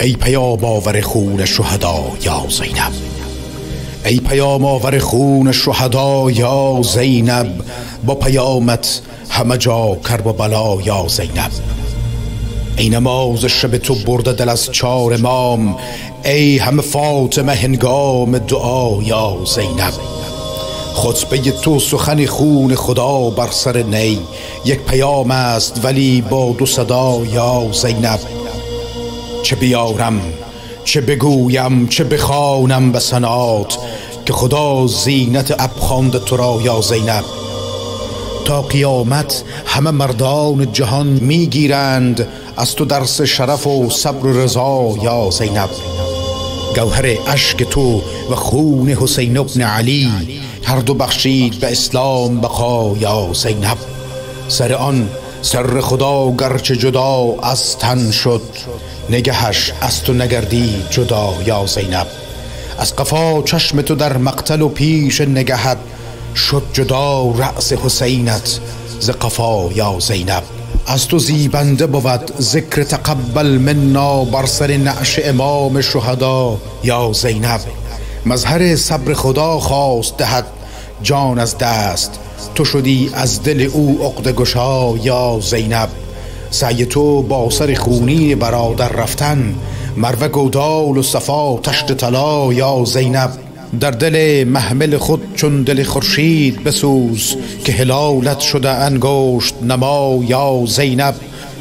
ای پیام آور خون شهدا یا زینب. ای پیام آور خون شهدا یا زینب با پیامت همه جا کرب و بلا یا زینب. ای نماز شب تو برده دل از چار امام ای همه فاطمه هنگام دعا یا زینب. خطبه تو سخن خون خدا بر سر نی یک پیام است ولی با دو صدا یا زینب. چه بیارم چه بگویم چه بخوانم به سنات که خدا زینت ابخاند تو را یا زینب. تا قیامت همه مردان جهان می‌گیرند از تو درس شرف و صبر و رضا یا زینب. گوهر اشک تو و خون حسین ابن علی هر دو بخشید به اسلام بقا یا زینب. سر آن سر خدا گرچه جدا از تن شد نگهش از تو نگردی جدا یا زینب. از قفا چشم تو در مقتل و پیش نگهت شد جدا رأس حسینت ز قفا یا زینب. از تو زیبنده بود ذکر تقبل منا بر سر نعش امام شهدا یا زینب. مظهر صبر خدا خواست دهد جان از دست تو شدی از دل او عقد گشا یا زینب؟ سعی تو با سر خونی برادر رفتن مروه گودال و صفا تشت طلا یا زینب؟ در دل محمل خود چون دل خورشید بسوز که هلالت شده انگشت نما یا زینب؟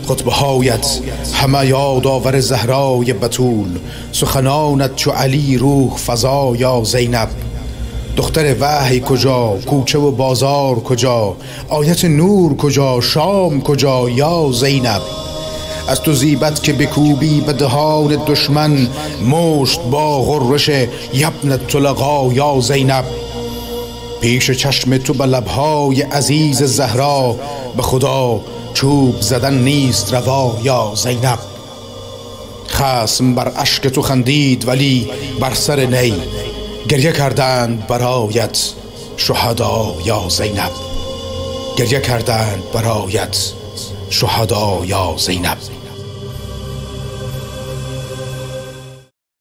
خطبه هایت همه یاد آور زهرای بتول سخنانت چو علی روح فضا یا زینب؟ دختر وحی کجا؟ کوچه و بازار کجا؟ آیت نور کجا؟ شام کجا؟ یا زینب؟ از تو زیبت که بکوبی به دهان دشمن مشت با غرش یبن طلقا یا زینب. پیش چشم تو به لبهای عزیز زهرا به خدا چوب زدن نیست روا یا زینب. خسم بر اشک تو خندید ولی بر سر نی. گریه کردند برایت شهدا یا زینب. گریه کردند برایت شهدا یا زینب.